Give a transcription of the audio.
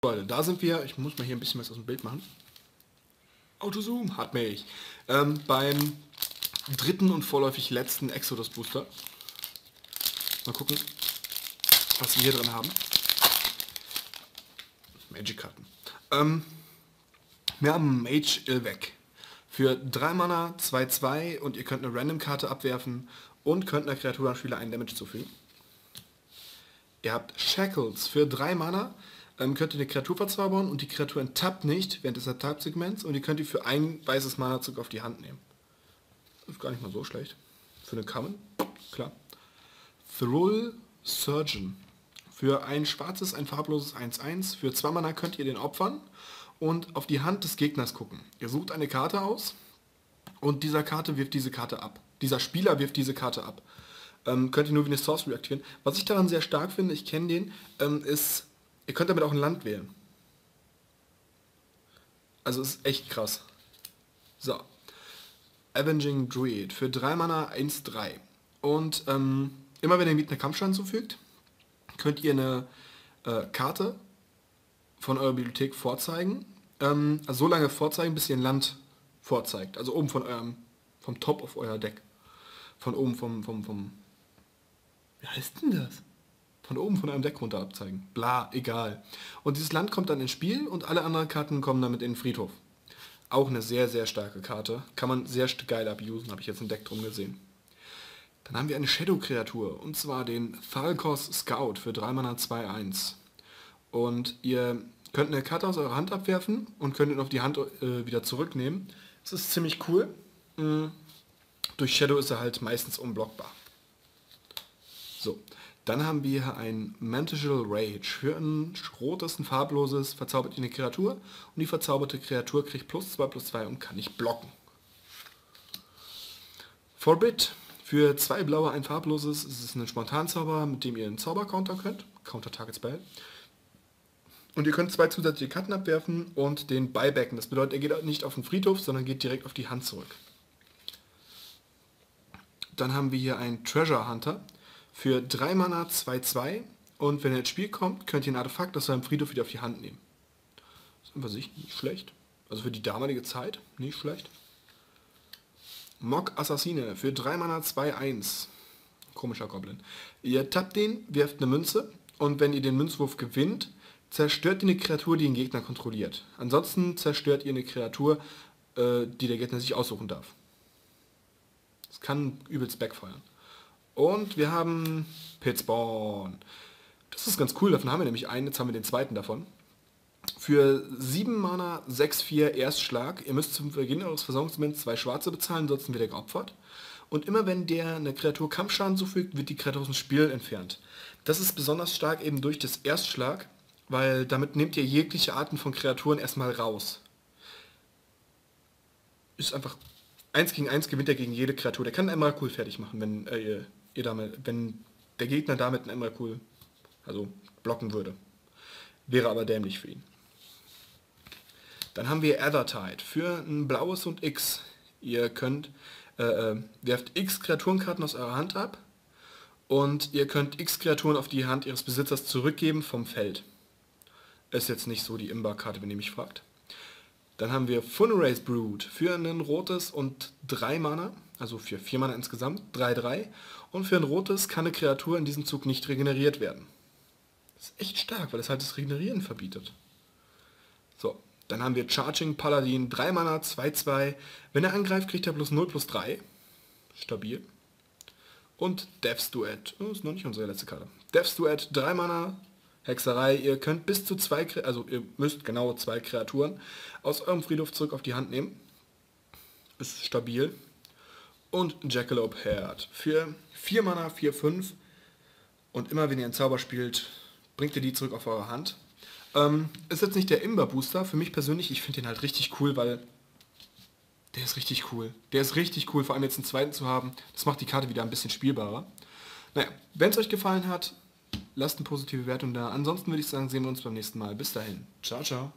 Freunde, da sind wir. Ich muss mal hier ein bisschen was aus dem Bild machen. Autozoom hat mich. Ähm, beim dritten und vorläufig letzten Exodus Booster. Mal gucken, was wir hier drin haben. Magic-Karten. Ähm, wir haben Mage Ilvec. Für 3 Mana, 2-2 und ihr könnt eine Random-Karte abwerfen und könnt einer Kreatur am Spieler einen Damage zufügen. Ihr habt Shackles für 3 Mana, ähm, könnt ihr eine Kreatur verzaubern und die Kreatur enttappt nicht während des Attack-Segments und ihr könnt die für ein weißes Mana-Zug auf die Hand nehmen. Ist gar nicht mal so schlecht. Für eine Common, klar. Thrull Surgeon. Für ein schwarzes, ein farbloses 1-1. Für 2 Mana könnt ihr den opfern und auf die Hand des Gegners gucken. Ihr sucht eine Karte aus und dieser Karte wirft diese Karte ab. Dieser Spieler wirft diese Karte ab. Ähm, könnt ihr nur wie eine Source reaktivieren. Was ich daran sehr stark finde, ich kenne den, ähm, ist, ihr könnt damit auch ein Land wählen. Also ist echt krass. So. Avenging Druid für 3 Mana 1-3. Und ähm, immer wenn ihr mit einer Kampfschaden zufügt, könnt ihr eine äh, Karte von eurer Bibliothek vorzeigen. Ähm, also so lange vorzeigen, bis ihr ein Land vorzeigt. Also oben von eurem, vom Top auf euer Deck. Von oben vom, vom, vom, wie heißt denn das? Von oben von einem Deck runter abzeigen. Bla, egal. Und dieses Land kommt dann ins Spiel und alle anderen Karten kommen damit in den Friedhof. Auch eine sehr, sehr starke Karte. Kann man sehr geil abusen, habe ich jetzt ein Deck drum gesehen. Dann haben wir eine Shadow-Kreatur, und zwar den Thalkos Scout für 3 Mana 2-1. Und ihr könnt eine Karte aus eurer Hand abwerfen und könnt ihn auf die Hand äh, wieder zurücknehmen. Das ist ziemlich cool. Mhm. Durch Shadow ist er halt meistens unblockbar. So, dann haben wir hier ein Mantical Rage. Für ein rotes, ein farbloses verzaubert ihr eine Kreatur und die verzauberte Kreatur kriegt plus 2 plus 2 und kann nicht blocken. Forbid. Für zwei blaue, ein farbloses ist es ein Spontanzauber, mit dem ihr einen Zauber-Counter könnt. Counter Target Spell. Und ihr könnt zwei zusätzliche Karten abwerfen und den buybacken. Das bedeutet, er geht nicht auf den Friedhof, sondern geht direkt auf die Hand zurück. Dann haben wir hier einen Treasure Hunter für 3 Mana 2-2 und wenn er ins Spiel kommt, könnt ihr ein Artefakt aus seinem Friedhof wieder auf die Hand nehmen. Das ist einfach sich nicht schlecht. Also für die damalige Zeit nicht schlecht. Mock Assassine für 3 Mana 2-1. Komischer Goblin. Ihr tappt den, werft eine Münze und wenn ihr den Münzwurf gewinnt, zerstört ihr eine Kreatur, die den Gegner kontrolliert. Ansonsten zerstört ihr eine Kreatur, äh, die der Gegner sich aussuchen darf. Das kann übelst backfeuern. Und wir haben Pitspawn. Das ist ganz cool, davon haben wir nämlich einen, jetzt haben wir den zweiten davon. Für 7 Mana 6-4 Erstschlag. Ihr müsst zum Beginn eures Versorgungsmoments zwei schwarze bezahlen, ansonsten wird er geopfert. Und immer wenn der eine Kreatur Kampfschaden zufügt, wird die Kreatur aus dem Spiel entfernt. Das ist besonders stark eben durch das Erstschlag, weil damit nehmt ihr jegliche Arten von Kreaturen erstmal raus. Ist einfach 1 gegen 1 gewinnt er gegen jede Kreatur. Der kann einmal cool fertig machen, wenn, äh, ihr, damit, wenn der Gegner damit einmal cool also blocken würde. Wäre aber dämlich für ihn. Dann haben wir Ethertide für ein blaues und X. Ihr könnt, äh, äh, werft X Kreaturenkarten aus eurer Hand ab und ihr könnt X Kreaturen auf die Hand ihres Besitzers zurückgeben vom Feld. Ist jetzt nicht so die Imba-Karte, wenn ihr mich fragt. Dann haben wir Funerace Brood für ein rotes und drei Mana, also für vier Mana insgesamt, 3-3. Und für ein rotes kann eine Kreatur in diesem Zug nicht regeneriert werden. Das ist echt stark, weil es halt das Regenerieren verbietet. So, dann haben wir Charging Paladin, 3 Mana, 2-2. Wenn er angreift, kriegt er plus 0 plus 3. Stabil. Und Death's Duet. Oh, ist noch nicht unsere letzte Karte. Death's Duet, 3 Mana, Hexerei, ihr könnt bis zu zwei, also ihr müsst genau zwei Kreaturen aus eurem Friedhof zurück auf die Hand nehmen. Ist stabil. Und Jackalope Herd für 4 Mana, 4, 5. Und immer wenn ihr einen Zauber spielt, bringt ihr die zurück auf eure Hand. Ähm, ist jetzt nicht der Imber-Booster. Für mich persönlich, ich finde den halt richtig cool, weil der ist richtig cool. Der ist richtig cool, vor allem jetzt einen zweiten zu haben. Das macht die Karte wieder ein bisschen spielbarer. Naja, wenn es euch gefallen hat, lasst eine positive Wertung da. Ansonsten würde ich sagen, sehen wir uns beim nächsten Mal. Bis dahin. Ciao, ciao.